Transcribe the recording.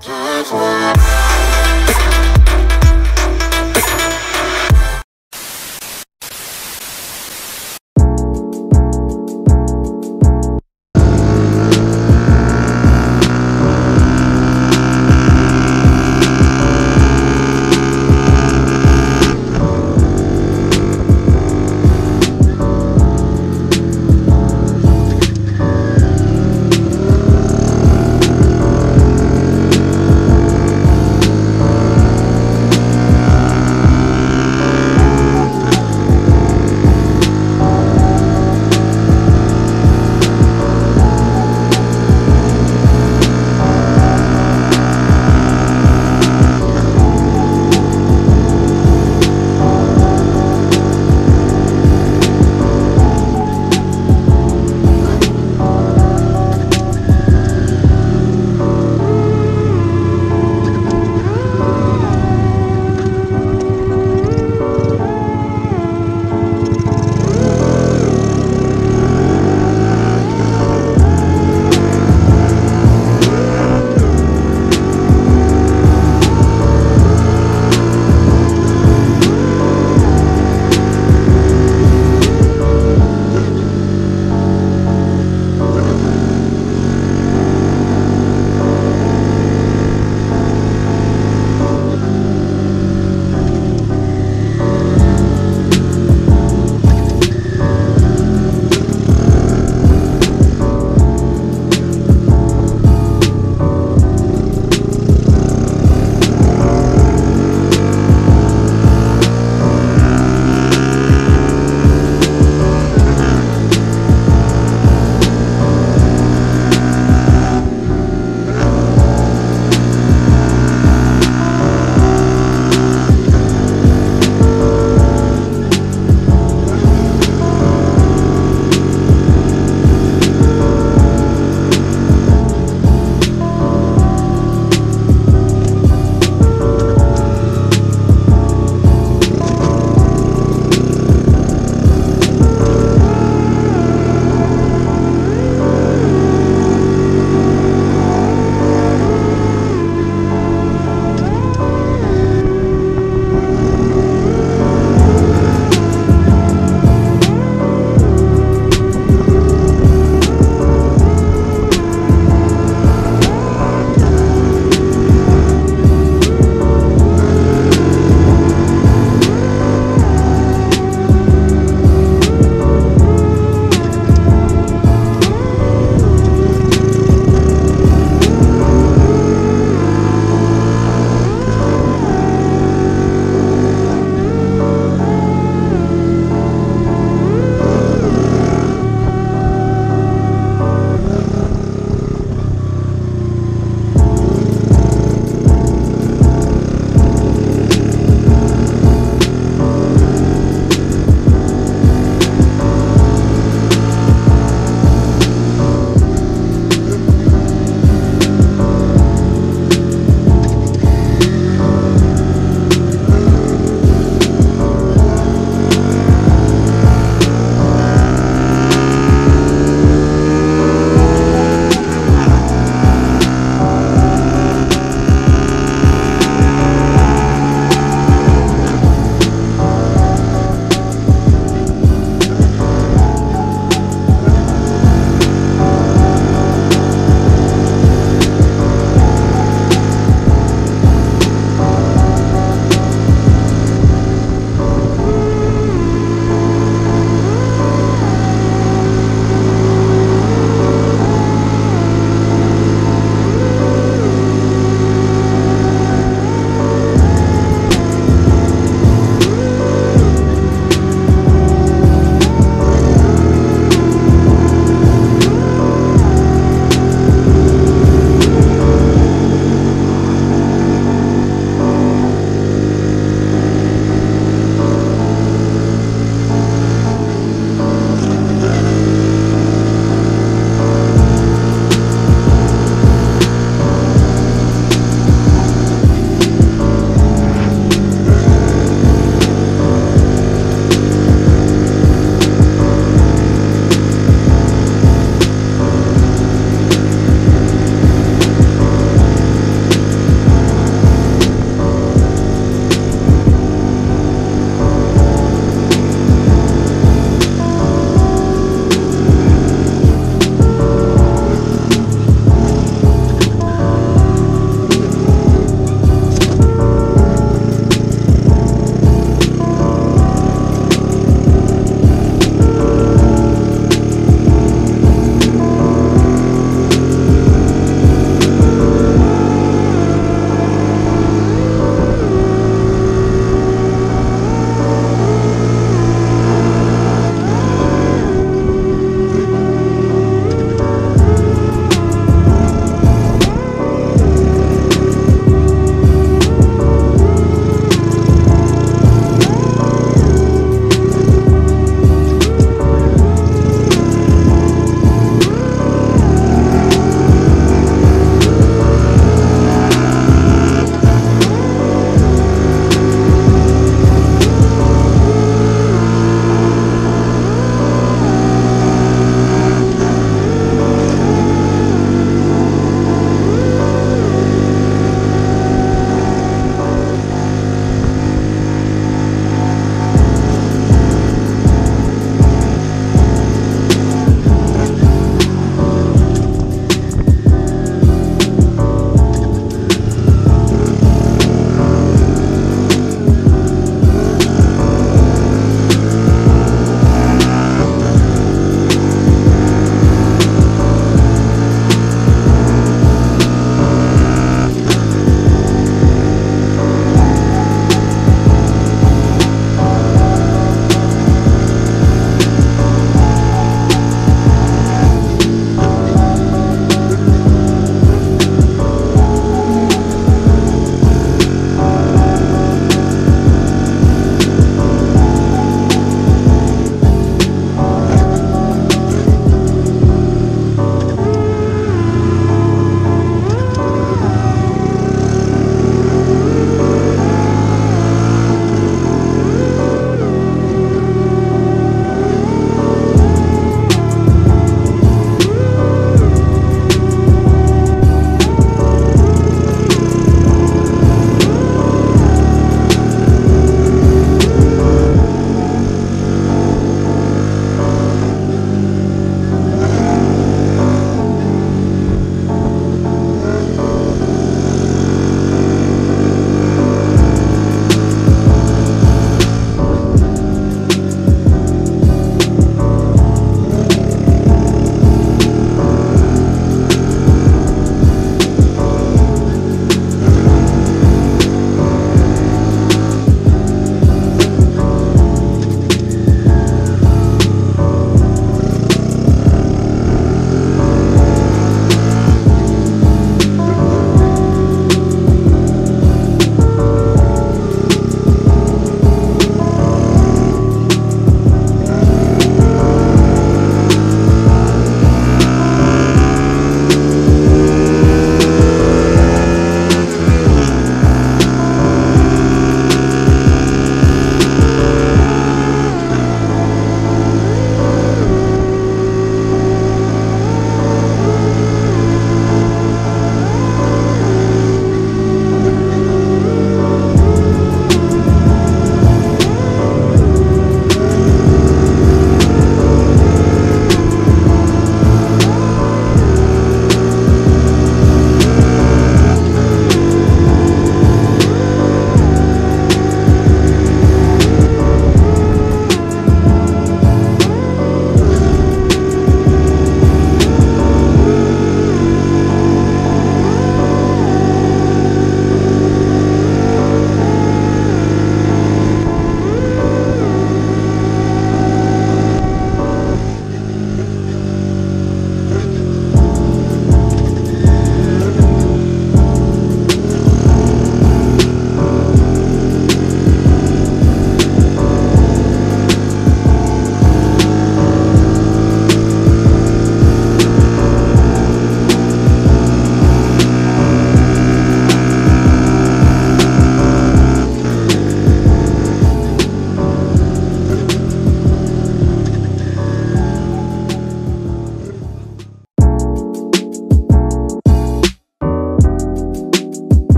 Just one.